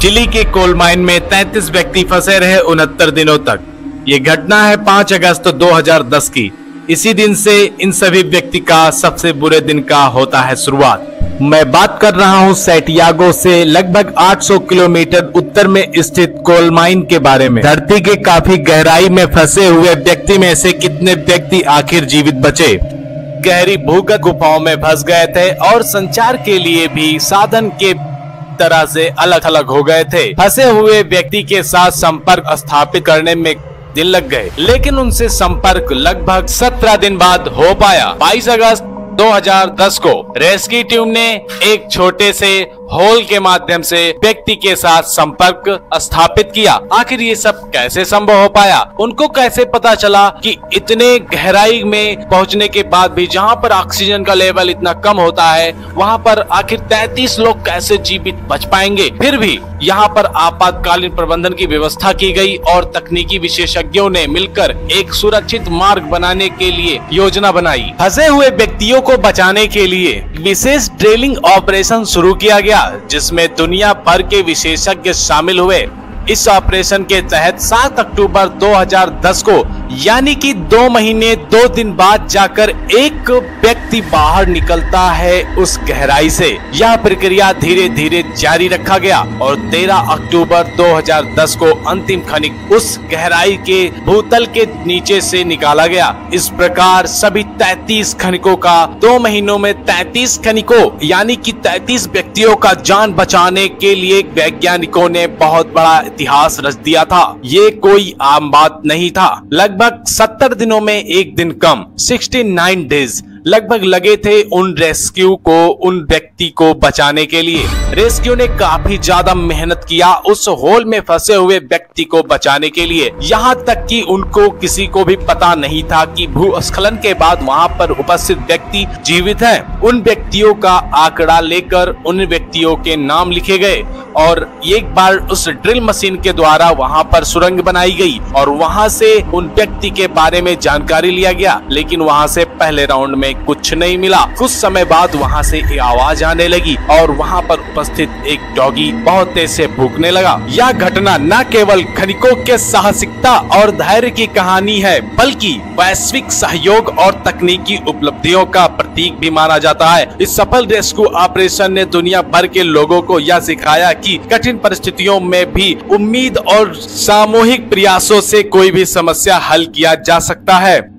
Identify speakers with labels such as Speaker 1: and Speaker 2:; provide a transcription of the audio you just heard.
Speaker 1: Chilli के coal mine में 33 व्यक्ति फंसे रहे उनहत्तर दिनों तक। ये घटना है 5 अगस्त 2010 की। इसी दिन से इन सभी व्यक्ति का सबसे बुरे दिन का होता है शुरुआत। मैं बात कर रहा हूँ सैटियागो से लगभग 800 किलोमीटर उत्तर में स्थित कोल माइन के बारे में। धरती के काफ़ी गहराई में फंसे हुए व्यक्ति में से कितने व्यक्ति आखिर जीवित बचे? गहरी भूगत गुफाओं में फंस गए थे और संचार के लिए भी साधन के तरह से अलग अलग हो गए थे। फंसे हुए व्यक्ति के साथ संपर्क स्थापित करने में दिन लग गए, लेकिन उनसे संपर्क लगभग 17 दिन बाद हो पाया। 22 अगस्त 2010 को रेस्क्यू टीम ने एक छोटे से होल के माध्यम से व्यक्ति के साथ संपर्क स्थापित किया। आखिर ये सब कैसे संभव हो पाया? उनको कैसे पता चला कि इतने गहराई में पहुँचने के बाद भी जहाँ पर ऑक्सीजन का लेवल इतना कम होता है, वहाँ पर आखिर 33 लोग कैसे जीवित बच पाएँगे? फिर भी यहाँ पर आपातकालीन प्रबंधन की व्यवस्था की गई और तकनीकी विशेषज्ञों ने मिलकर एक सुरक्षित मार्ग बनाने के लिए योजना बनाई। फंसे हुए व्यक्तियों को बचाने के लिए विशेष ड्रिलिंग ऑपरेशन शुरू किया गया। जिसमें दुनिया भर के विशेषज्ञ शामिल हुए। इस ऑपरेशन के तहत 7 अक्टूबर 2010 को यानी कि दो महीने, दो दिन बाद जाकर एक व्यक्ति बाहर निकलता है उस गहराई से। यह प्रक्रिया धीरे धीरे जारी रखा गया और 13 अक्टूबर 2010 को अंतिम खनिक उस गहराई के भूतल के नीचे से निकाला गया। इस प्रकार सभी 33 खनिकों का, दो महीनों में 33 खनिकों यानी कि 33 व्यक्तियों का जान बचाने के लिए वैज्ञानिकों ने बहुत बड़ा इतिहास रच दिया था। ये कोई आम बात नहीं था। लगभग सत्तर दिनों में एक दिन कम 69 डेज़ लगभग लगे थे उन रेस्क्यू को, उन व्यक्ति को बचाने के लिए रेस्क्यू ने काफ़ी ज़्यादा मेहनत किया उस होल में फंसे हुए व्यक्ति को बचाने के लिए यहाँ तक कि उनको किसी को भी पता नहीं था कि भूस्खलन के बाद वहाँ पर उपस्थित व्यक्ति जीवित हैं। उन व्यक्तियों का आंकड़ा लेकर उन व्यक्तियों के नाम लिखे गए और एक बार उस ड्रिल मशीन के द्वारा वहाँ पर सुरंग बनाई गई और वहाँ से उन व्यक्ति के बारे में जानकारी लिया गया, लेकिन वहाँ से पहले राउंड में कुछ नहीं मिला। कुछ समय बाद वहाँ से आवाज़ आने लगी और वहाँ पर उपस्थित एक डॉगी बहुत तेज से भूखने लगा। यह घटना न केवल खनिकों के साहसिकता और धैर्य की कहानी है, बल्कि वैश्विक सहयोग और तकनीकी उपलब्धियों का प्रतीक भी माना जाता है। इस सफल रेस्क्यू ऑपरेशन ने दुनिया भर के लोगों को यह सिखाया कि कठिन परिस्थितियों में भी उम्मीद और सामूहिक प्रयासों से कोई भी समस्या हल किया जा सकता है।